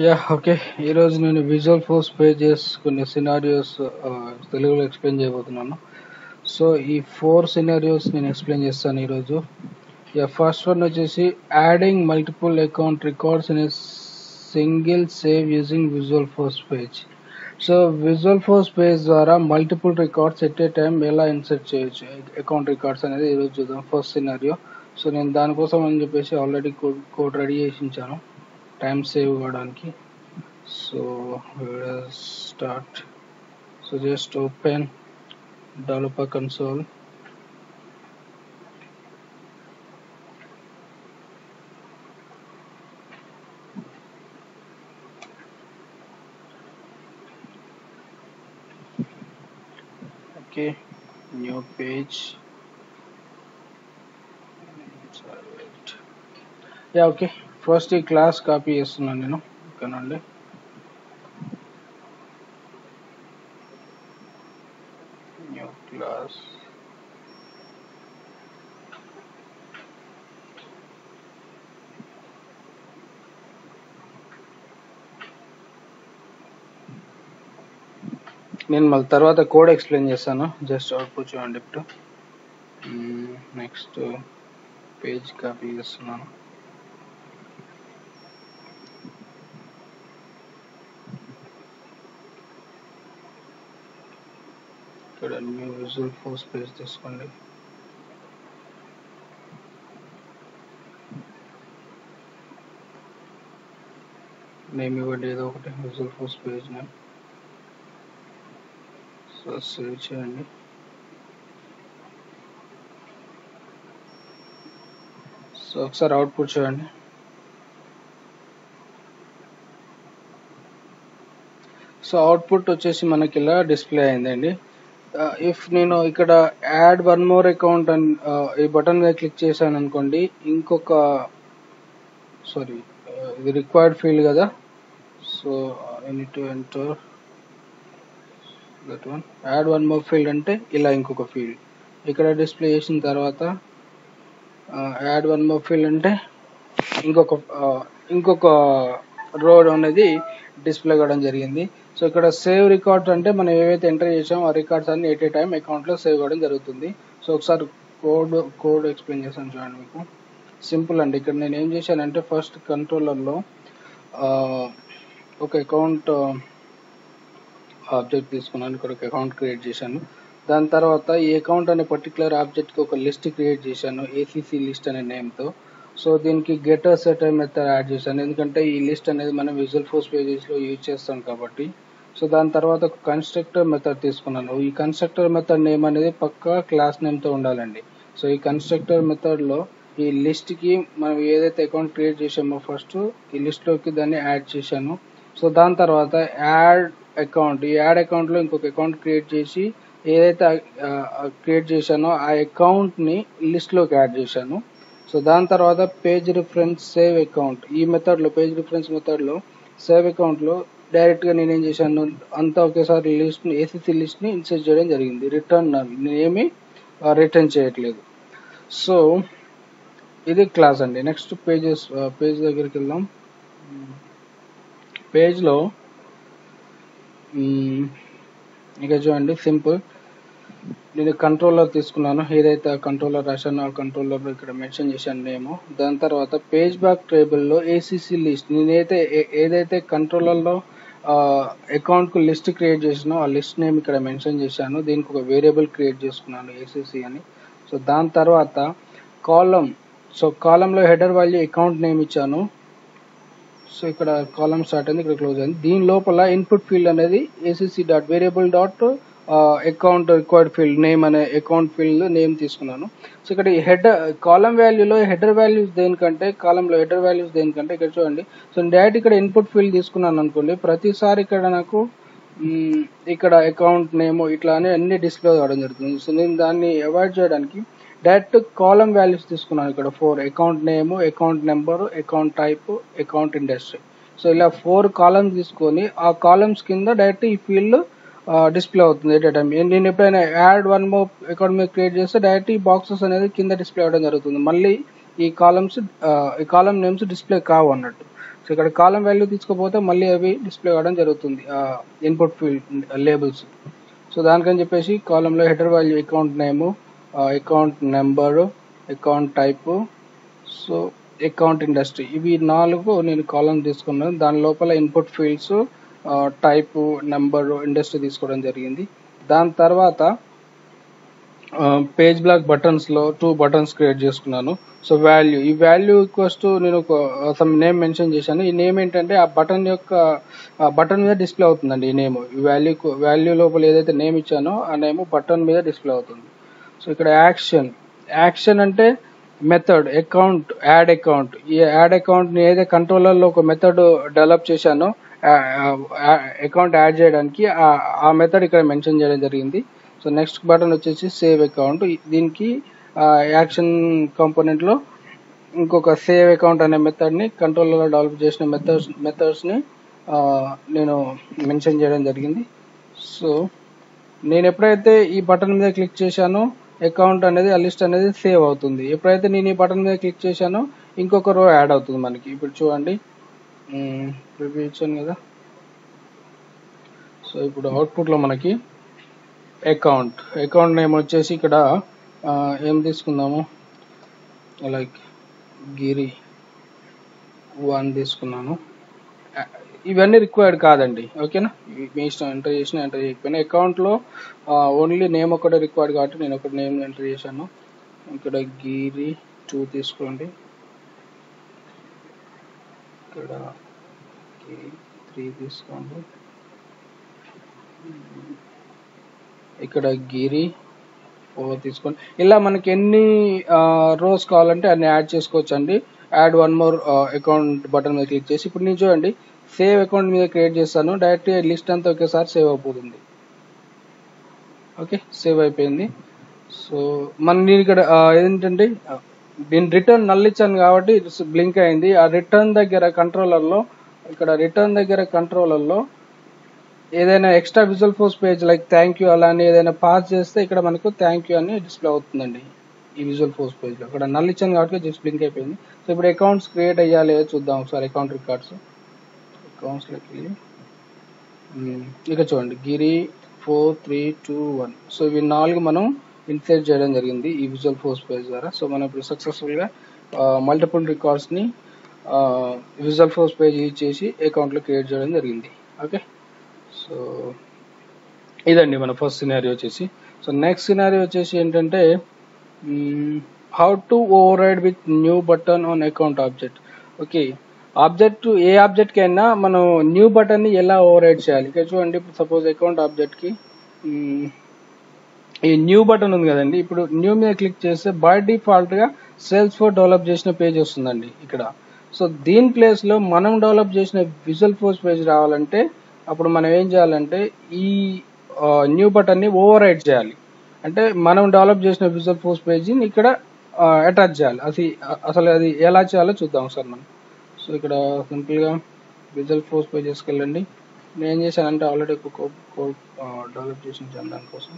Yeah okay ఈరోజు నేను Visualforce pages కొన్ని సినారియోస్ తెలుగులో ఎక్స్ప్లెయిన్ చేయబోతున్నాను. సో ఈ ఫోర్ సినారియోస్ నేను ఎక్స్ప్లెయిన్ చేస్తాను ఈరోజు యా ఫస్ట్ వన్ వచ్చేసి adding multiple account records in single save using Visualforce page so Visualforce page ద్వారా multiple records at a time ఎలా ఇన్సర్ట్ చేయొచ్చు? అకౌంట్ రికార్డ్స్ అనేది ఈరోజు చూద్దాం ఫస్ట్ సినారియో సో నేను దానికోసం అని చెప్పేసి ఆల్రెడీ కోడ్ కోడ్ రెడీ చేసి ఉంచాను. time save donkey. so we will start. So just open developer console. Okay new page. Yeah okay. First ఈ క్లాస్ కాపీ చేస్తున్నాను నేను. ఓకేనండి. న్యూ క్లాస్ నేను మళ్ళీ తర్వాత కోడ్ ఎక్స్ప్లెయిన్ చేస్తాను. జస్ట్ అవుట్పుట్ చూడండి ఇప్పుడు. నెక్స్ట్ పేజ్ కాపీ చేస్తున్నాను. ఇక్కడ మీ విజువల్ ఫోర్స్ పేజ్ తీసుకోండి నేమ్ ఇవ్వండి ఏదో ఒకటి Visualforce page name so save చేయండి సో ఒకసారి అవుట్పుట్ చూడండి సో అవుట్పుట్ వచ్చేసి మనకి ఇలా డిస్ప్లే అయిందండి ఇఫ్ నేను ఇక్కడ యాడ్ వన్ మోర్ అకౌంట్ అని ఈ బటన్ మీద క్లిక్ చేశాను అనుకోండి ఇంకొక సారీ ఇది రిక్వైర్డ్ ఫీల్డ్ కదా. So I need to enter that one add one more field అంటే ఇలా ఇంకొక ఫీల్డ్ ఇక్కడ డిస్ప్లే చేసిన తర్వాత యాడ్ వన్ మోర్ ఫీల్డ్ అంటే ఇంకొక ఇంకొక రోడ్ అనేది డిస్ప్లే కావడం జరిగింది. సో ఇక్కడ సేవ్ రికార్డ్స్ అంటే మనం ఏవైతే ఎంటర్ చేసామో ఆ రికార్డ్స్ అన్ని ఎట్ ఏ టైం అకౌంట్లో సేవ్ అవ్వడం జరుగుతుంది. సో ఒకసారి కోడ్ కోడ్ ఎక్స్ప్లెయిన్ చేశాను చూడండి మీకు. సింపుల్ అండి. ఇక్కడ నేను ఏం చేశానంటే ఫస్ట్ కంట్రోలర్లో ఒక అకౌంట్ ఆబ్జెక్ట్ తీసుకున్నాను. ఇక్కడ ఒక అకౌంట్ క్రియేట్ చేశాను. దాని తర్వాత ఈ అకౌంట్ అనే పర్టికులర్ ఆబ్జెక్ట్కి ఒక లిస్ట్ క్రియేట్ చేశాను. ఏసీసీ లిస్ట్ అనే నేమ్తో సో దీనికి గెటర్ సెటర్ మెథడ్ యాడ్ చేశాను. ఎందుకంటే ఈ లిస్ట్ అనేది మనం విజువల్ ఫోర్స్ పేజెస్లో యూజ్ చేస్తాం కాబట్టి సో దాని తర్వాత ఒక కన్స్ట్రక్టర్ మెథడ్ తీసుకున్నాను. ఈ కన్స్ట్రక్టర్ మెథడ్ నేమ్ అనేది పక్కా క్లాస్ నేమ్తో ఉండాలండి. సో ఈ కన్స్ట్రక్టర్ మెథడ్లో ఈ లిస్ట్కి మనం ఏదైతే అకౌంట్ క్రియేట్ చేసామో ఫస్ట్ ఈ లిస్ట్లోకి దాన్ని యాడ్ చేశాను. సో దాని తర్వాత యాడ్ అకౌంట్ ఈ యాడ్ అకౌంట్లో ఇంకొక అకౌంట్ క్రియేట్ చేసి ఏదైతే క్రియేట్ చేశానో ఆ అకౌంట్ని లిస్ట్లోకి యాడ్ చేశాను. సో దాని తర్వాత పేజ్ రిఫరెన్స్ సేవ్ అకౌంట్ ఈ మెథడ్లో పేజ్ రిఫరెన్స్ మెథడ్లో సేవ్ అకౌంట్లో డైరెక్ట్గా నేనేం చేశాను అంతా ఒకేసారి లిస్ట్ని ఏసీసీ లిస్ట్ని ఇన్సర్ట్ చేయడం జరిగింది. రిటర్న్ నేనేమి రిటర్న్ చేయట్లేదు. సో ఇది క్లాస్ అండి. నెక్స్ట్ పేజెస్ పేజ్ దగ్గరికి వెళ్దాం. పేజ్లో ఇక చూడండి సింపుల్ నేను కంట్రోలర్ తీసుకున్నాను. ఏదైతే ఆ కంట్రోలర్ రాశానో ఆ కంట్రోలర్ ఇక్కడ మెన్షన్ చేశాను నేము. దాని తర్వాత పేజ్ బ్యాక్ టేబుల్లో ఏసీసీ లిస్ట్ నేనైతే ఏదైతే కంట్రోలర్లో అకౌంట్కు లిస్ట్ క్రియేట్ చేసిన. ఆ లిస్ట్ నేమ్ ఇక్కడ మెన్షన్ చేశాను. దీనికి ఒక వేరియబుల్ క్రియేట్ చేసుకున్నాను ఏసీసీ అని. సో దాని తర్వాత కాలం సో కాలంలో హెడర్ వాల్యూ అకౌంట్ నేమ్ ఇచ్చాను. సో ఇక్కడ కాలం స్టార్ట్ అయింది ఇక్కడ క్లోజ్ అయింది. దీని లోపల ఇన్పుట్ ఫీల్డ్ అనేది ACC dot variable dot account required field name అనే అకౌంట్ ఫీల్డ్ నేమ్ తీసుకున్నాను. సో ఇక్కడ హెడ్ కాలం వాల్యూలో హెడర్ వాల్యూస్ దేనికంటే కాలంలో హెడర్ వాల్యూస్ దేనికంటే ఇక్కడ చూడండి. సో డైరెక్ట్ ఇక్కడ ఇన్పుట్ ఫీల్డ్ తీసుకున్నాను అనుకోండి. ప్రతిసారి ఇక్కడ నాకు ఇక్కడ అకౌంట్ నేమ్ ఇట్లా అని అన్ని డిస్ప్లే కావడం జరుగుతుంది. సో నేను దాన్ని అవాయిడ్ చేయడానికి డైరెక్ట్ కాలం వాల్యూస్ తీసుకున్నాను ఇక్కడ. Four account name account number account type account industry so ఇలా ఫోర్ కాలమ్స్ తీసుకొని ఆ కాలమ్స్ కింద డైరెక్ట్ ఈ ఫీల్డ్ డిస్ప్లే అవుతుంది ఎట్ టైం నేను ఎప్పుడైనా యాడ్ వన్ మో అకౌంట్ మీద క్రియేట్ చేస్తే డైరెక్ట్ ఈ బాక్సెస్ అనేది కింద డిస్ప్లే అవ్వడం జరుగుతుంది. మళ్ళీ ఈ కాలమ్స్ ఈ కాలం నేమ్స్ డిస్ప్లే కావు అన్నట్టు. సో ఇక్కడ కాలం వాల్యూ తీసుకోపోతే మళ్ళీ అవి డిస్ప్లే కావడం జరుగుతుంది. ఇన్పుట్ ఫీల్డ్ లేబుల్స్ సో దానికని చెప్పేసి కాలంలో header value account name account number account type so account industry ఇవి నాలుగు నేను కాలం తీసుకున్నాను. దాని లోపల input fields type number industry తీసుకోవడం జరిగింది. దాని తర్వాత పేజ్ బ్లాక్ బటన్స్లో టూ బటన్స్ క్రియేట్ చేసుకున్నాను. So value. ఈ వాల్యూ ఈక్వల్స్ టు నేను ఒక సమ్ నేమ్ మెన్షన్ చేశాను. ఈ నేమ్ ఏంటంటే ఆ బటన్ యొక్క బటన్ మీద డిస్ప్లే అవుతుందండి ఈ నేమ్. ఈ వాల్యూ వాల్యూ లోపల ఏదైతే నేమ్ ఇచ్చానో ఆ నేమ్ బటన్ మీద డిస్ప్లే అవుతుంది. సో ఇక్కడ యాక్షన్. యాక్షన్ అంటే మెథడ్ అకౌంట్ యాడ్ అకౌంట్. ఈ యాడ్ అకౌంట్ని ఏదైతే కంట్రోలర్లో ఒక మెథడ్ డెవలప్ చేశానో అకౌంట్ యాడ్ చేయడానికి ఆ మెథడ్ ఇక్కడ మెన్షన్ చేయడం జరిగింది. సో నెక్స్ట్ బటన్ వచ్చేసి సేవ్ అకౌంట్ దీనికి యాక్షన్ కాంపోనెంట్లో ఇంకొక సేవ్ అకౌంట్ అనే మెథడ్ని డెవలప్ చేసిన మెథడ్స్ మెథడ్స్ని నేను మెన్షన్ చేయడం జరిగింది. సో నేను ఎప్పుడైతే ఈ బటన్ మీద క్లిక్ చేశానో అకౌంట్ అనేది ఆ లిస్ట్ అనేది సేవ్ అవుతుంది. ఎప్పుడైతే నేను ఈ బటన్ మీద క్లిక్ చేశానో ఇంకొక రో యాడ్ అవుతుంది మనకి. ఇప్పుడు చూడండి. ప్రివ్యూ ఇచ్చాను కదా. సో ఇప్పుడు అవుట్పుట్లో మనకి అకౌంట్ అకౌంట్ నేమ్ వచ్చేసి ఇక్కడ ఏం తీసుకుందాము లైక్ గిరి వన్ తీసుకున్నాను. ఇవన్నీ రిక్వైర్డ్ కాదండి. ఓకేనా మీ ఇష్టం ఎంటర్ చేసిన ఎంటర్ చేయకపోయినా అకౌంట్లో ఓన్లీ నేమ్ ఒకటే రిక్వైర్డ్ కాబట్టి నేను ఒకటి నేమ్ ఎంటర్ చేశాను. ఇక్కడ గిరి టూ తీసుకోండి. ఇక్కడ త్రీ తీసుకోండి. ఇక్కడ గిరి ఫోర్ తీసుకోండి. ఇలా మనకి ఎన్ని రోస్ కావాలంటే అన్ని యాడ్ చేసుకోవచ్చు అండి add one more account button మీద క్లిక్ చేసి ఇప్పుడు నేను చూడండి. సేవ్ అకౌంట్ మీద క్రియేట్ చేస్తాను. డైరెక్ట్ లిస్ట్ అంతా ఒకేసారి సేవ్ అయిపోతుంది. ఓకే సేవ్ అయిపోయింది. సో మన నేను ఇక్కడ ఏంటంటే దీని రిటర్న్ నల్లిచ్చాను కాబట్టి బ్లింక్ అయింది. ఆ రిటర్న్ దగ్గర కంట్రోలర్లో ఇక్కడ రిటర్న్ దగ్గర కంట్రోలర్లో ఏదైనా extra Visualforce page like thank you అలా అని ఏదైనా పాస్ చేస్తే ఇక్కడ మనకు థ్యాంక్ యూ అని డిస్ప్లే అవుతుందండి ఈ విజువల్ ఫోర్స్ పేజ్లో ఇక్కడ నల్ ఇచ్చాను కాబట్టి జస్ట్ బ్లింక్ అయిపోయింది. సో ఇప్పుడు అకౌంట్స్ క్రియేట్ అయ్యాలి చూద్దాం ఒకసారి అకౌంట్ రికార్డ్స్ అకౌంట్స్లోకి వెళ్ళి. ఇక చూడండి. Giri four three two one so ఇవి నాలుగు మనం ఇన్ఫ్లేట్ చేయడం జరిగింది ఈ విజువల్ ఫోర్స్ పేజ్ ద్వారా. సో మనం ఇప్పుడు సక్సెస్ఫుల్గా మల్టిపుల్ రికార్డ్స్ని విజువల్ ఫోర్స్ పేజ్ యూజ్ చేసి అకౌంట్లో క్రియేట్ చేయడం జరిగింది. ఓకే సో ఇదండి మన ఫస్ట్ సినారీ వచ్చేసి. సో నెక్స్ట్ సినారీ వచ్చేసి ఏంటంటే how to override with new button on account object okay object A object కైనా మనం న్యూ బటన్ని ఎలా ఓవర్ రైడ్ చేయాలి? ఇక్కడ చూడండి ఇప్పుడు సపోజ్ అకౌంట్ ఆబ్జెక్ట్కి ఈ న్యూ బటన్ ఉంది కదండి. ఇప్పుడు న్యూ మీద క్లిక్ చేస్తే బై డిఫాల్ట్గా సేల్స్ ఫోర్ డెవలప్ చేసిన పేజ్ వస్తుందండి ఇక్కడ. సో దీని ప్లేస్లో మనం డెవలప్ చేసిన విజువల్ ఫోర్స్ పేజ్ రావాలంటే అప్పుడు మనం ఏం చేయాలంటే ఈ న్యూ బటన్ని ఓవర్ రైడ్ చేయాలి. అంటే మనం డెవలప్ చేసిన విజువల్ ఫోర్స్ పేజీని ఇక్కడ అటాచ్ చేయాలి. అది అసలు అది ఎలా చేయాలో చూద్దాం సార్ మనం. సో ఇక్కడ సింపుల్గా విజువల్ ఫోర్స్ పేజెస్కి వెళ్ళండి. నేను ఏం చేశానంటే ఆల్రెడీ ఒక కోడ్ డెవలప్ చేసిన దానికోసం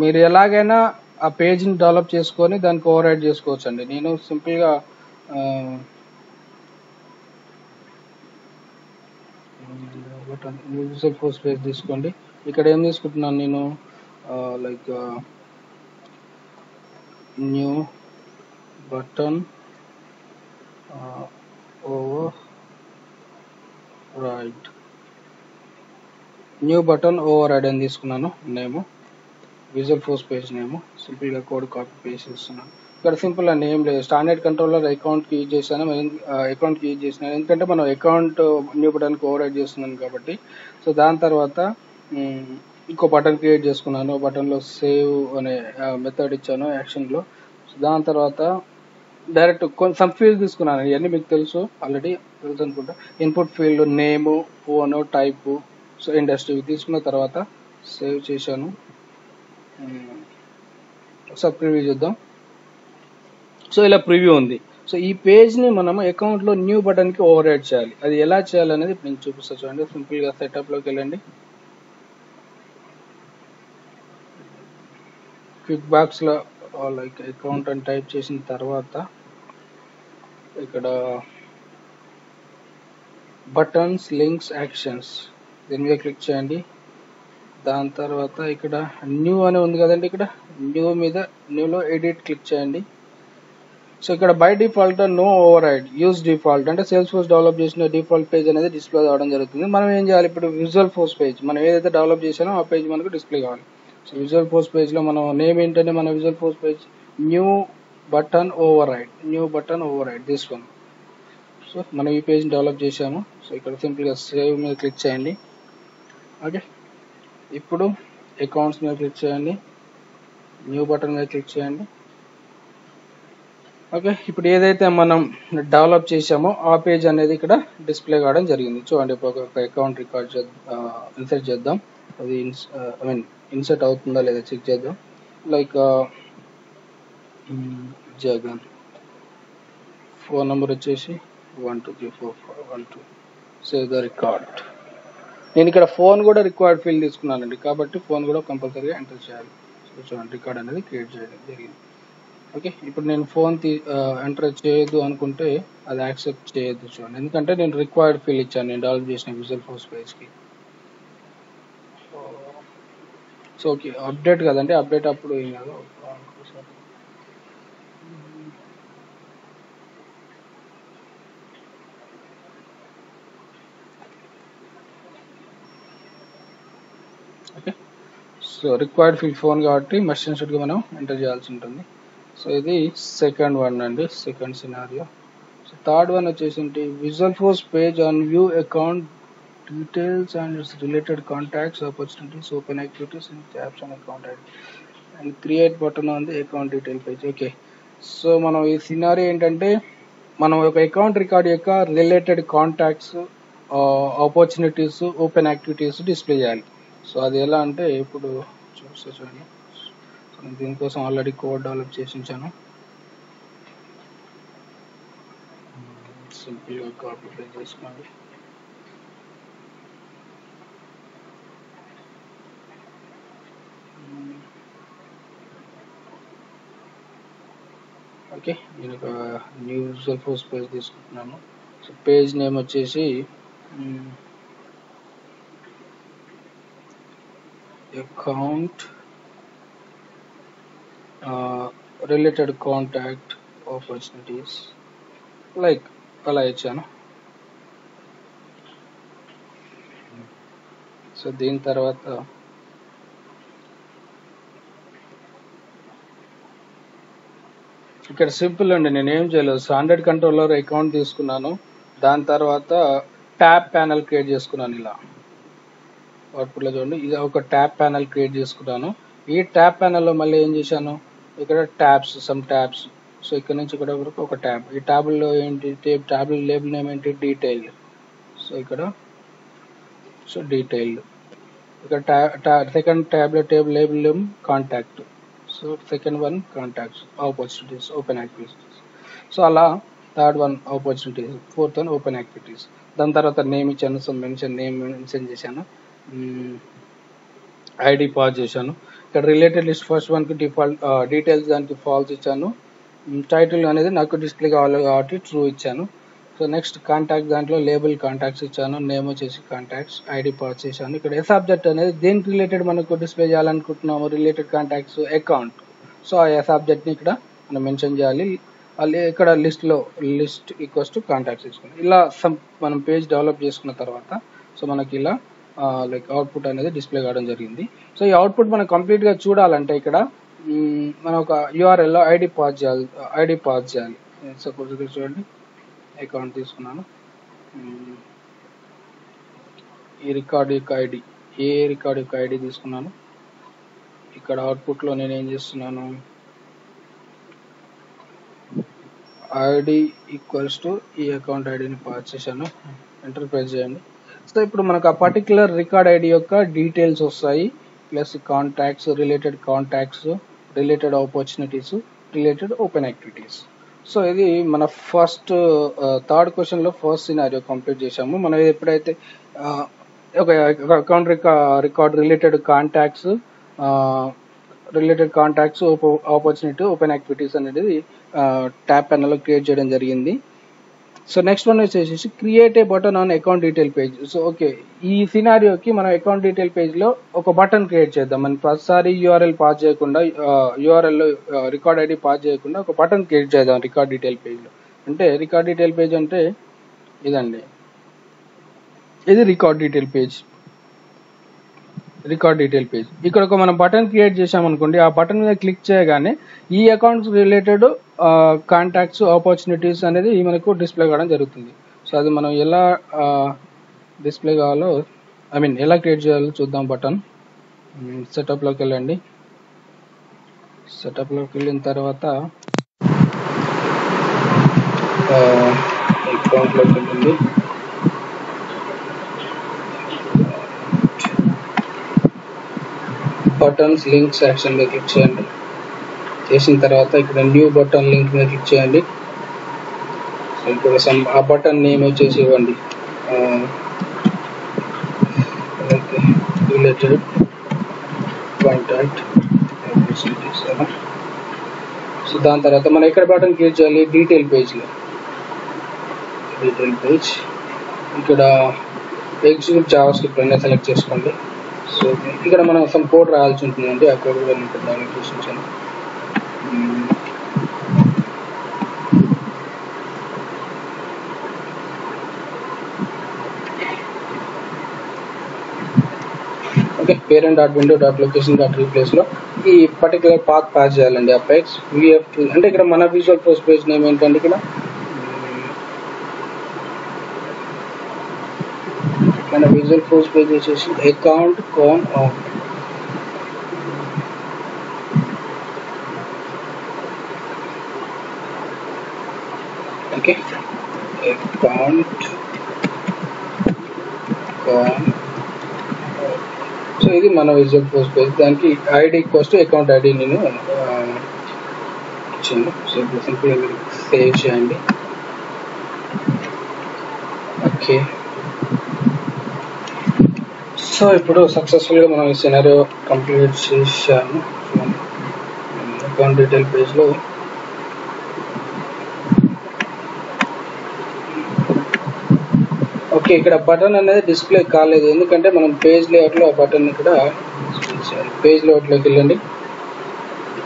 మీరు ఎలాగైనా ఆ పేజ్ని డెవలప్ చేసుకొని దానికి ఓవర్ రైడ్ చేసుకోవచ్చు అండి నేను సింపుల్గా విజువల్ ఫోర్స్ పేజ్ తీసుకోండి. ఇక్కడ ఏం తీసుకుంటున్నాను నేను? Like new button overwrite. New button override అని తీసుకున్నాను నేము. Visualforce page name. సింపుల్గా కోడ్ కాపీ పేస్ట్ చేస్తున్నాను. ఇక్కడ సింపుల్ అండి ఏం లేదు. స్టాండర్డ్ కంట్రోలర్ అకౌంట్కి యూజ్ చేశాను అకౌంట్కి యూజ్ చేసినాను. ఎందుకంటే మనం అకౌంట్ న్యూ బటన్కి ఓవర్ రైడ్ చేస్తున్నాను కాబట్టి. సో దాని తర్వాత ఇంకో బటన్ క్రియేట్ చేసుకున్నాను. బటన్లో సేవ్ అనే మెథడ్ ఇచ్చాను యాక్షన్లో సో దాని తర్వాత డైరెక్ట్ కొన్ని సమ్ ఫీల్డ్ తీసుకున్నాను. ఇవన్నీ మీకు తెలుసు ఆల్రెడీ తెలుసు అనుకుంటా. Input field name phone type so industry తీసుకున్న తర్వాత సేవ్ చేశాను. ఒకసారి ప్రివ్యూ చూద్దాం. సో ఇలా ప్రివ్యూ ఉంది. సో ఈ పేజ్ని మనం అకౌంట్లో న్యూ బటన్కి ఓవర్ రైడ్ చేయాలి. అది ఎలా చేయాలనేది ఇప్పుడు నేను చూపిస్తాను చూడండి. సింపుల్గా సెటప్లోకి వెళ్ళండి. క్విక్ బాక్స్లో లైక్ అకౌంట్ అని టైప్ చేసిన తర్వాత ఇక్కడ బటన్స్ లింక్స్ యాక్షన్స్. దీని మీద క్లిక్ చేయండి. దాని తర్వాత ఇక్కడ న్యూ అని ఉంది కదండి ఇక్కడ. న్యూ మీద న్యూలో ఎడిట్ క్లిక్ చేయండి. సో ఇక్కడ by default no override use default అంటే సేల్స్ ఫోర్స్ డెవలప్ చేసిన డిఫాల్ట్ పేజ్ అనేది డిస్ప్లే అవడం జరుగుతుంది. మనం ఏం చేయాలి? ఇప్పుడు విజువల్ ఫోర్స్ పేజ్ మనం ఏదైతే డెవలప్ చేసామో ఆ పేజ్ మనకు డిస్ప్లే కావాలి. సో విజువల్ ఫోర్స్ పేజ్లో మనం నేమ్ ఏంటంటే మన Visualforce page new button override new button override this one so మనం ఈ పేజ్ని డెవలప్ చేసాము సో ఇక్కడ సింపుల్గా సేవ్ మీద క్లిక్ చేయండి. ఓకే ఇప్పుడు అకౌంట్స్ మీద క్లిక్ చేయండి. న్యూ బటన్ మీద క్లిక్ చేయండి. ఓకే ఇప్పుడు ఏదైతే మనం డెవలప్ చేసామో ఆ పేజ్ అనేది ఇక్కడ డిస్ప్లే కావడం జరిగింది. చూడండి ఇప్పుడు ఒక అకౌంట్ రికార్డ్ చేద్దాం ఇన్సర్ట్ చేద్దాం. అది ఐ మీన్ ఇన్సర్ట్ అవుతుందా లేదా చెక్ చేద్దాం. లైక్ జగన్. ఫోన్ నెంబర్ వచ్చేసి one two three four five one two save the record నేను ఇక్కడ ఫోన్ కూడా రిక్వైర్డ్ ఫీల్డ్ తీసుకున్నానండి. కాబట్టి ఫోన్ కూడా కంపల్సరీగా ఎంటర్ చేయాలి. చూడండి రికార్డ్ అనేది క్రియేట్ చేయడం జరిగింది. ఓకే ఇప్పుడు నేను ఫోన్ తీ ఎంటర్ చేయొద్దు అనుకుంటే అది యాక్సెప్ట్ చేయొద్దు చూడండి. ఎందుకంటే నేను రిక్వైర్డ్ ఫీల్ ఇచ్చాను. నేను డెవలప్ చేసిన విజువల్ ఫోర్స్ పేజ్కి సో ఓకే అప్డేట్ కదండి. అప్డేట్ అప్పుడు ఏం కాదు. Okay so required field phone కాబట్టి మస్ట్ ఇన్స్టెడ్గా మనం ఎంటర్ చేయాల్సి ఉంటుంది. సో ఇది సెకండ్ వన్ అండి second scenario so third one వచ్చేసి Visualforce page on view account details and its related contacts opportunities open activities and tabs and account and create button on the account detail page okay so మనం ఈ scenario ఏంటంటే మనం ఒక account record యొక్క related contacts opportunities open activities display చేయాలి. So అది ఎలా అంటే ఇప్పుడు చూస్తే చూడండి. నేను దీనికోసం ఆల్రెడీ కోడ్ డెవలప్ చేసి ఉంచాను. సింపుల్గా కాపీ పేస్ట్ చేసుకోండి. ఓకే నేను ఒక న్యూ విజువల్ ఫోర్స్ పేజ్ తీసుకుంటున్నాను. సో పేజ్ నేమ్ వచ్చేసి account related contact opportunities like అలా ఇచ్చాను. సో దీని తర్వాత ఇక్కడ సింపుల్ అండి నేను ఏం చేయలేదు. స్టాండర్డ్ కంట్రోలర్ అకౌంట్ తీసుకున్నాను. దాని తర్వాత ట్యాప్ ప్యానల్ క్రియేట్ చేసుకున్నాను ఇలా. అవుట్పుట్లో చూడండి. ఇది ఒక ట్యాప్ ప్యానల్ క్రియేట్ చేసుకున్నాను ఈ ట్యాప్ ప్యానల్లో మళ్ళీ ఏం చేశాను? ఇక్కడ ట్యాబ్స్ సమ్ ట్యాబ్స్. సో ఇక్కడ నుంచి ఇక్కడ వరకు ఒక ట్యాబ్. ఈ ట్యాబ్లో ఏంటి? ట్యాబ్ లేబుల్ నేమ్ ఏంటి? డీటెయిల్. సో ఇక్కడ సో డీటెయిల్. ఇక్కడ సెకండ్ ట్యాబ్లో table label name contact. So second one contacts opportunities open activities. So అలా third one opportunities fourth one open activities. దాని తర్వాత నేమ్ ఇచ్చాను సో మెన్షన్ నేమ్ మెన్షన్ చేశాను. ID pass చేశాను. ఇక్కడ రిలేటెడ్ లిస్ట్ ఫస్ట్ వన్కి డిఫాల్ట్ డీటెయిల్స్ దానికి false ఇచ్చాను. టైటిల్ అనేది నాకు డిస్ప్లే కావాలి కాబట్టి ట్రూ ఇచ్చాను. సో నెక్స్ట్ కాంటాక్ట్ దాంట్లో లేబుల్ కాంటాక్ట్స్ ఇచ్చాను. నేమ్ వచ్చేసి కాంటాక్ట్స్ ఐడి పాస్ చేశాను. ఇక్కడ ఏ సబ్జెక్ట్ అనేది దేనికి రిలేటెడ్ మనకు డిస్ప్లే చేయాలనుకుంటున్నాము రిలేటెడ్ కాంటాక్ట్స్ అకౌంట్. సో ఆ సబ్జెక్ట్ని ఇక్కడ మనం మెన్షన్ చేయాలి. ఇక్కడ లిస్ట్లో లిస్ట్ ఈక్వల్స్ టు కాంటాక్ట్స్ తీసుకున్నాం ఇలా సమ్ మనం పేజ్ డెవలప్ చేసుకున్న తర్వాత సో మనకి ఇలా లైక్ అవుట్పుట్ అనేది డిస్ప్లే కావడం జరిగింది. సో ఈ అవుట్పుట్ మనం కంప్లీట్గా చూడాలంటే ఇక్కడ మనం ఒక యూఆర్ఎల్లో ఐడి పాస్ చేయాలి ఐడి పాస్ చేయాలి సపోజ్ ఇక్కడ చూడండి. అకౌంట్ తీసుకున్నాను. ఈ రికార్డ్ యొక్క ఐడి ఏ రికార్డ్ యొక్క ఐడి తీసుకున్నాను? ఇక్కడ అవుట్పుట్లో నేను ఏం చేస్తున్నాను? ఐడి ఈక్వల్స్ టు ఈ అకౌంట్ ఐడిని పాస్ చేశాను. ఎంటర్ప్రైజ్ చేయండి. సో ఇప్పుడు మనకు ఆ పర్టికులర్ రికార్డ్ ఐడి యొక్క డీటెయిల్స్ వస్తాయి plus contacts related contacts related opportunities related open activities so ఇది మన ఫస్ట్ థర్డ్ క్వశ్చన్లో ఫస్ట్ సినారియో కంప్లీట్ చేసాము మనం ఎప్పుడైతే uh, ఒక account record related contacts related contacts opportunity open activities అనేది ట్యాప్ ప్యానల్లో క్రియేట్ చేయడం జరిగింది. సో నెక్స్ట్ వన్ వచ్చేసి create a button on account detail page so okay ఈ సినారియోకి మనం అకౌంట్ డీటెయిల్ పేజ్లో ఒక బటన్ క్రియేట్ చేద్దాం. మనం ప్రతిసారి యూఆర్ఎల్ పాస్ చేయకుండా యూఆర్ఎల్లో రికార్డ్ ఐడి పాస్ చేయకుండా ఒక బటన్ క్రియేట్ చేద్దాం రికార్డ్ డీటెయిల్ పేజ్లో. అంటే రికార్డ్ డీటెయిల్ పేజ్ అంటే ఇదండి. ఇది record detail page record detail page ఇక్కడ ఒక మనం బటన్ క్రియేట్ చేసామనుకోండి ఆ బటన్ మీద క్లిక్ చేయగానే ఈ అకౌంట్స్ రిలేటెడ్ కాంటాక్ట్స్ ఆపర్చునిటీస్ అనేది మనకు డిస్ప్లే కావడం జరుగుతుంది. సో అది మనం ఎలా డిస్ప్లే కావాలో ఐ మీన్ ఎలా క్రియేట్ చేయాలో చూద్దాం బటన్ సెటప్లోకి వెళ్ళండి. సెటప్లోకి వెళ్ళిన తర్వాత అకౌంట్లోకి వెళ్ళండి. బటన్స్ లింక్ యాక్షన్ క్లిక్ చేయండి. చేసిన తర్వాత ఇక్కడ న్యూ బటన్ లింక్ మీద క్లిక్ చేయండి. ఇప్పుడు సమ్ ఆ బటన్ నేమ్ వచ్చేసి ఇవ్వండి. రిలేటెడ్ కాంటాక్ట్ సో దాని తర్వాత మనం ఎక్కడ బటన్ క్లిక్ చేయాలి? డీటెయిల్ పేజ్లో డీటెయిల్ పేజ్ ఇక్కడ ఎగ్జిక్యూట్ జావా స్క్రిప్ట్ అనేది సెలెక్ట్ చేసుకోండి. సో ఇక్కడ మనం సమ్ కోడ్ రాయాల్సి ఉంటుందండి. ఆ కోడ్ కూడా నేను దాన్ని చూసించాను okay parent dot window dot location dot రీప్లేస్లో ఈ పర్టికులర్ పాత్ పాస్ చేయాలండి ఆ పైక్స్ విఎఫ్ అంటే ఇక్కడ మన విజువల్ ఫోర్స్ పేజ్ నేమ్ ఏంటంటే ఇక్కడ? మన విజువల్ ఫోర్స్ పేజ్ వచ్చేసి account con of okay account con so ఇది మన విజువల్ పోస్ట్ పేజ్. దానికి ఐడి కోస్ట్ అకౌంట్ ఐడి నేను ఇచ్చాను. సో సింపుల్గా మీరు సేవ్ చేయండి. ఓకే. సో ఇప్పుడు సక్సెస్ఫుల్గా మనం ఈ సినారియో కంప్లీట్ చేశాము. అకౌంట్ డీటెయిల్ పేజ్లో ఓకే ఇక్కడ బటన్ అనేది డిస్ప్లే కాలేదు. ఎందుకంటే మనం పేజ్ లేఅవుట్లో ఆ బటన్ ఇక్కడ పేజ్ లేఅవుట్లోకి వెళ్ళండి.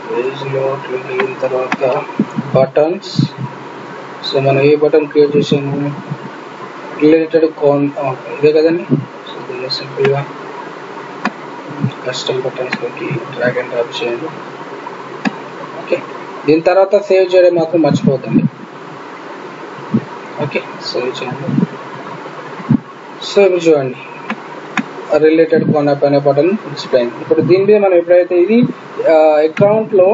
పేజ్ లేఅవుట్లోకి వెళ్ళిన తర్వాత బటన్స్. సో మనం ఏ బటన్ క్రియేట్ చేసాము? రిలేటెడ్ కాన్ ఇదే కదండి. సో దీన్ని సింపుల్గా కస్టమ్ బటన్స్లోకి డ్రాగ్ అండ్ డ్రాప్ చేయండి. ఓకే. దీని తర్వాత సేవ్ చేయడం మాత్రం మర్చిపోతుంది ఓకే సేవ్ చేయండి. సో ఇప్పుడు చూడండి. రిలేటెడ్ కాన్ అనే బటన్ ఎక్స్ప్లెయిన్ ఇప్పుడు దీని మీద మనం ఎప్పుడైతే ఇది అకౌంట్లో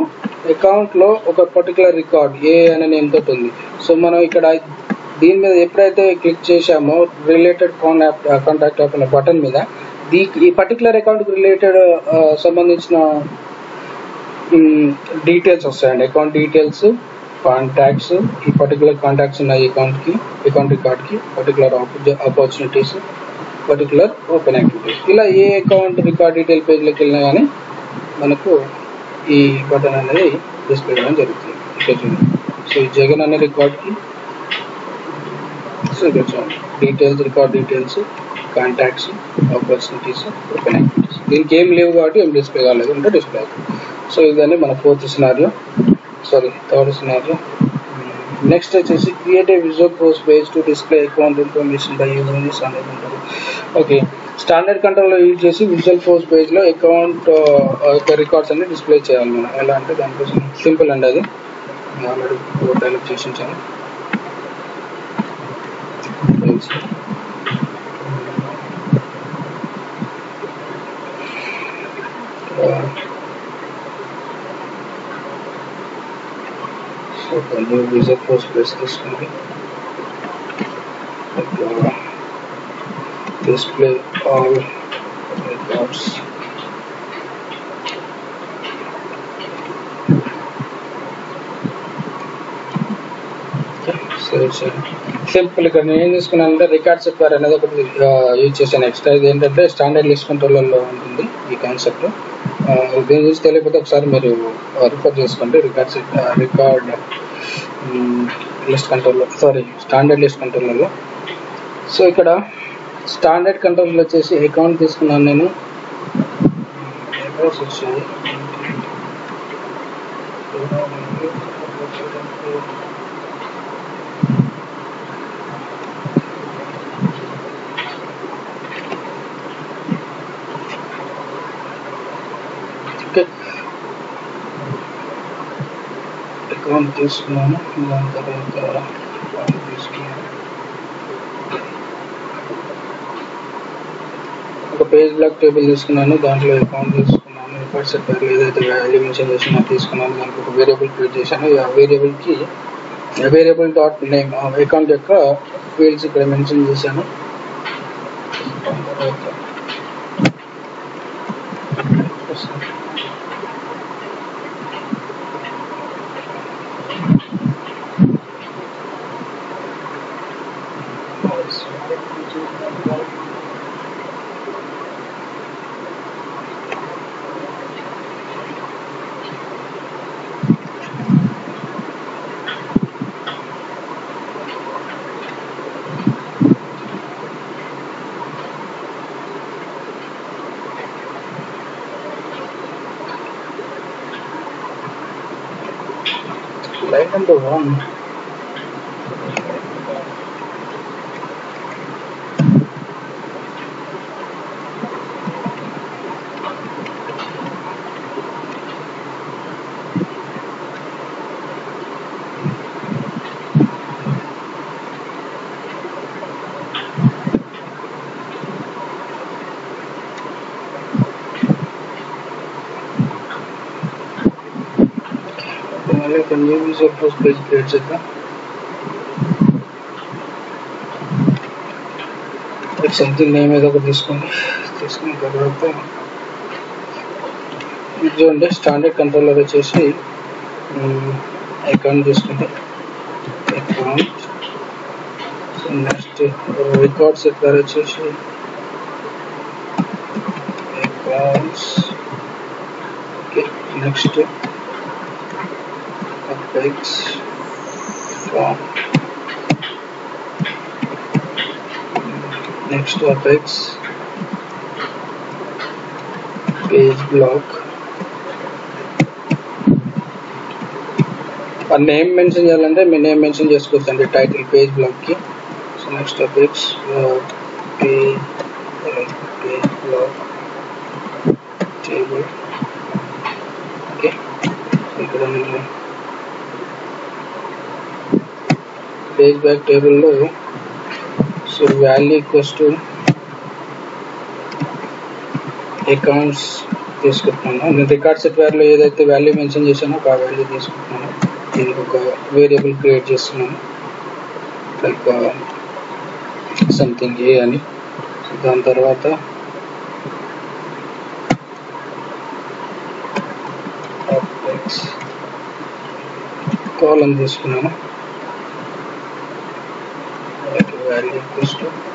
అకౌంట్లో ఒక పర్టికులర్ రికార్డ్ ఏ అనే నేమ్ తోటి ఉంది. సో మనం ఇక్కడ దీని మీద ఎప్పుడైతే క్లిక్ చేశామో రిలేటెడ్ కాంటాక్ట్ కాంటాక్ట్ అనే బటన్ మీద దీ ఈ పర్టికులర్ అకౌంట్కి రిలేటెడ్ సంబంధించిన డీటెయిల్స్ వస్తాయండి. అకౌంట్ డీటెయిల్స్ కాంటాక్ట్స్ ఈ పర్టికులర్ కాంటాక్ట్స్ ఉన్నాయి అకౌంట్కి account రికార్డ్కి particular opportunities particular open activities ఇలా ఏ అకౌంట్ రికార్డ్ డీటెయిల్ పేజ్లోకి వెళ్ళినా కానీ మనకు ఈ బటన్ అనేది డిస్ప్లే చేయడం జరుగుతుంది. ఇక్కడ చూడండి. సో ఈ జగన్ అనే రికార్డ్కి సో ఇక్కడ చూడండి. Details record details contacts opportunities open activities దీనికి ఏం లేవు కాబట్టి ఏం డిస్ప్లే కాలేదు అంటే డిస్ప్లే అవుతుంది. సో ఇదని మన fourth scenario sorry third scenario next వచ్చేసి క్రియేట్ ఏ విజువల్ post base to display account information by using this అనేది ఉంటుంది ఓకే స్టాండర్డ్ కంట్రోల్లో యూజ్ చేసి విజువల్ ఫోర్స్ పేజ్లో అకౌంట్ యొక్క రికార్డ్స్ అన్ని డిస్ప్లే చేయాలి మనం. ఎలా అంటే దానికోసం సింపుల్ అండి అది. ఆల్రెడీ డెవలప్ చేసి ఉంచాను. So new visual force page తీసుకుంది display all records సింపుల్ ఇక్కడ నేను ఏం తీసుకున్నాను అంటే రికార్డ్ సెక్టర్ అనేది ఒకటి యూజ్ చేశాను. ఎక్స్ట్రా ఇది ఏంటంటే స్టాండర్డ్ లిస్ట్ కంట్రోలర్లో ఉంటుంది ఈ కాన్సెప్ట్ దీని గురించి తెలియకపోతే ఒకసారి మీరు రిఫర్ చేసుకోండి. రికార్డ్స్ రికార్డ్ లిస్ట్ కంట్రోల్లో సారీ స్టాండర్డ్ లిస్ట్ కంట్రోల్లో సో ఇక్కడ స్టాండర్డ్ కంట్రోల్ వచ్చేసి అకౌంట్ తీసుకున్నాను నేను. అడ్రస్ వచ్చింది ఓకే పాయింట్ తీసుకున్నాను దాని తర్వాత పాయింట్ తీసుకున్నాను. ఒక పేజ్ బ్లాక్ టేబుల్ తీసుకున్నాను. దాంట్లో అకౌంట్ తీసుకున్నాను. రికార్డ్ సెక్టర్ ఏదైతే వాల్యూ మెన్షన్ చేసినా తీసుకున్నాను. దానికి ఒక వేరియబుల్ క్రియేట్ చేశాను. ఆ వేరియబుల్కి వేరియబుల్ డాట్ నేమ్ అకౌంట్ యొక్క ఫీల్డ్స్ ఇక్కడ మెన్షన్ చేశాను. లైన్ నెంబర్ వన్ మళ్ళీ ఒక new user first page create చేద్దాం సంథింగ్ నేమ్ ఏదో ఒకటి తీసుకోండి తీసుకున్న తర్వాత ఇది చూడండి స్టాండర్డ్ కంట్రోలర్ వచ్చేసి అకౌంట్ తీసుకుంటే అకౌంట్ నెక్స్ట్ రికార్డ్ సెక్టర్ వచ్చేసి accounts okay next apex from next to apex page block ఆ నేమ్ మెన్షన్ చేయాలంటే మీ నేమ్ మెన్షన్ చేసుకోవచ్చు అండి title page బ్లాక్కి so next apex page page block table okay ఇక్కడ నేను పేజ్ బ్యాక్ టేబుల్లో so value equals to accounts తీసుకుంటున్నాను. నేను రికార్డ్ సెట్ వాల్యూలో ఏదైతే వాల్యూ మెన్షన్ చేశానో ఆ వాల్యూ తీసుకుంటున్నాను. దీనికి ఒక వేరియబుల్ క్రియేట్ చేస్తున్నాను. లైక్ సంథింగ్ ఏ అని. దాని తర్వాత కాలం తీసుకున్నాను. полностью.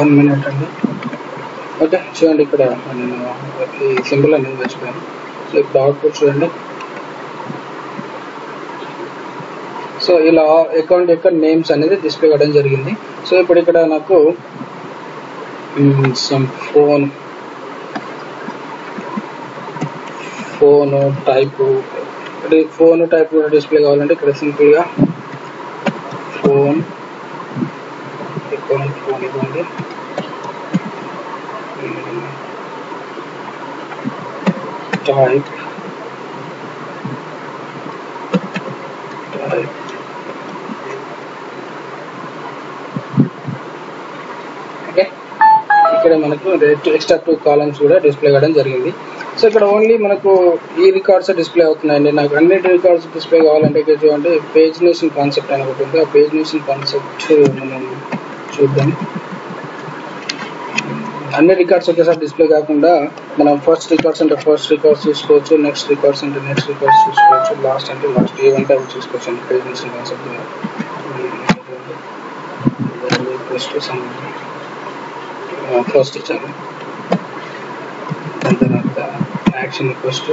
వన్ మినిట్ అండి. ఓకే చూడండి ఇక్కడ నేను ఈ సింబల్ అనేది మర్చిపోయాను. సో ఇప్పుడు అవుట్పుట్ చూడండి. సో ఇలా అకౌంట్ యొక్క నేమ్స్ అనేది డిస్ప్లే కావడం జరిగింది. సో ఇప్పుడు ఇక్కడ నాకు some phone phone type phone type కూడా డిస్ప్లే కావాలంటే ఇక్కడ సింపుల్గా ఫోన్ ఇవ్వండి type type ఓకే ఇక్కడ మనకు ఎక్స్ట్రా టూ కాలమ్స్ కూడా డిస్ప్లే కావడం జరిగింది. సో ఇక్కడ ఓన్లీ మనకు ఈ రికార్డ్స్ డిస్ప్లే అవుతున్నాయండి. నాకు అన్ని రికార్డ్స్ డిస్ప్లే కావాలంటే ఇక్కడ చూడండి పేజ్ నేషన్ కాన్సెప్ట్ అని ఒకటి ఉంది. ఆ పేజ్ నేషన్ కాన్సెప్ట్ మనం చూద్దాం. అన్ని రికార్డ్స్ ఒకేసారి డిస్ప్లే కాకుండా మనం ఫస్ట్ రికార్డ్స్ అంటే ఫస్ట్ రికార్డ్స్ చూసుకోవచ్చు నెక్స్ట్ రికార్డ్స్ అంటే నెక్స్ట్ రికార్డ్స్ చూసుకోవచ్చు లాస్ట్ అంటే లాస్ట్ ఏమంటే అవి చూసుకోవచ్చు అండి. పేజ్ కాన్సెప్ట్ ఫస్ట్ ఇచ్చాను. దాని తర్వాత యాక్షన్ రిక్వెస్ట్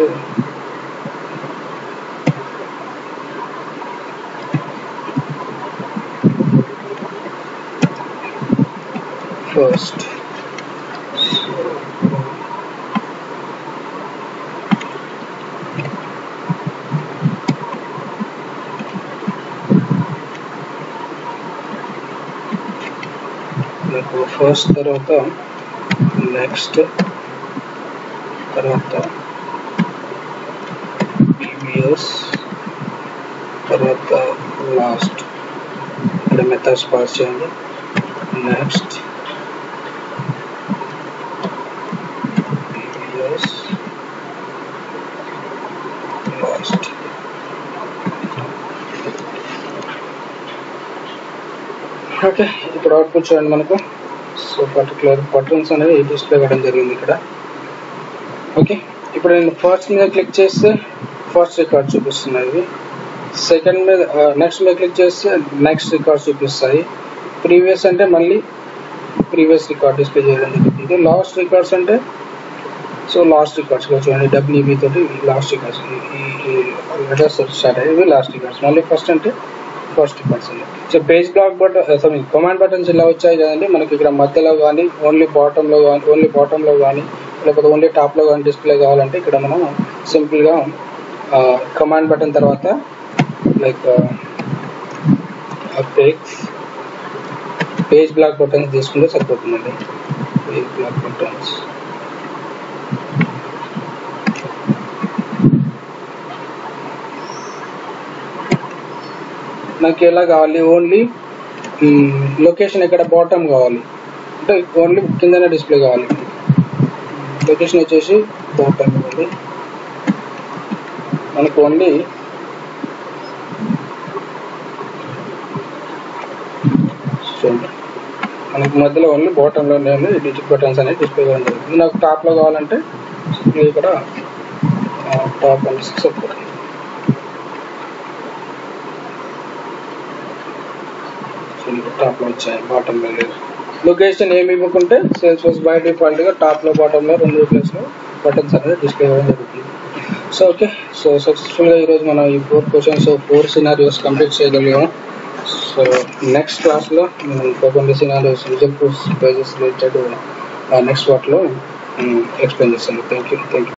ఫస్ట్ నాకు ఫస్ట్ తర్వాత నెక్స్ట్ తర్వాత ప్రీవియస్ తర్వాత లాస్ట్ ఇక్కడ మెథడ్స్ పాస్ చేయండి నెక్స్ట్ ప్రీవియస్ లాస్ట్ ఓకే ఇప్పుడు అవుట్పుట్ చూడండి మనకు సో పర్టికులర్ బటన్స్ అనేవి డిస్ప్లే కావడం జరిగింది ఇక్కడ. ఓకే ఇప్పుడు నేను ఫస్ట్ మీద క్లిక్ చేస్తే ఫస్ట్ రికార్డ్ చూపిస్తున్నాయి సెకండ్ మీద నెక్స్ట్ మీద క్లిక్ చేస్తే నెక్స్ట్ రికార్డ్ చూపిస్తాయి. ప్రీవియస్ అంటే మళ్ళీ ప్రీవియస్ రికార్డ్ డిస్ప్లే చేయడం జరుగుతుంది లాస్ట్ రికార్డ్స్ అంటే సో లాస్ట్ రికార్డ్స్ చూడండి. డబ్ల్యూబీ తోటి లాస్ట్ రికార్డ్స్ ఈ లెటర్స్ స్టార్ట్ అయ్యి ఇవి లాస్ట్ రికార్డ్స్ మళ్ళీ ఫస్ట్ అంటే first person so page block button sorry command buttons ఇలా వచ్చాయి కదండి. మనకి ఇక్కడ మధ్యలో కానీ ఓన్లీ బాటంలో కానీ ఓన్లీ బాటంలో కానీ లేకపోతే ఓన్లీ టాప్లో కానీ డిస్ప్లే కావాలంటే ఇక్కడ మనం సింపుల్గా కమాండ్ బటన్ తర్వాత like page page block buttons తీసుకుంటే సరిపోతుందండి. పేజ్ బ్లాక్ బటన్స్ నాకు ఎలా కావాలి? ఓన్లీ లొకేషన్ ఎక్కడ? బాటమ్ కావాలి. అంటే ఓన్లీ కిందనే డిస్ప్లే కావాలి. లొకేషన్ వచ్చేసి బాటమ్ ఇవ్వండి మనకు ఓన్లీ మనకి మధ్యలో ఓన్లీ బాటంలో నేను డిజిట్ బటన్స్ అనేది డిస్ప్లే చేయడం జరుగుతుంది. నాకు టాప్లో కావాలంటే ఇక్కడ టాప్ అండ్ సపోర్ట్ టాప్లో వచ్చాయి బాటమ్లో లేదు లొకేషన్ ఏమి ఇవ్వకుంటే సేల్స్ ఫోర్స్ బై డిఫాల్ట్గా టాప్లో బాటమ్లో రెండు ప్లేస్లో బటన్స్ అనేది డిస్ప్లే అవ్వడం జరుగుతుంది. సో ఓకే సో సక్సెస్ఫుల్గా ఈరోజు మనం ఈ four questions four scenarios complete చేయగలిగాము. So next క్లాస్లో మనం కొన్ని scenarios Visualforce pages related next వాటిలో ఎక్స్ప్లెయిన్ చేస్తాను థ్యాంక్ యూ థ్యాంక్ యూ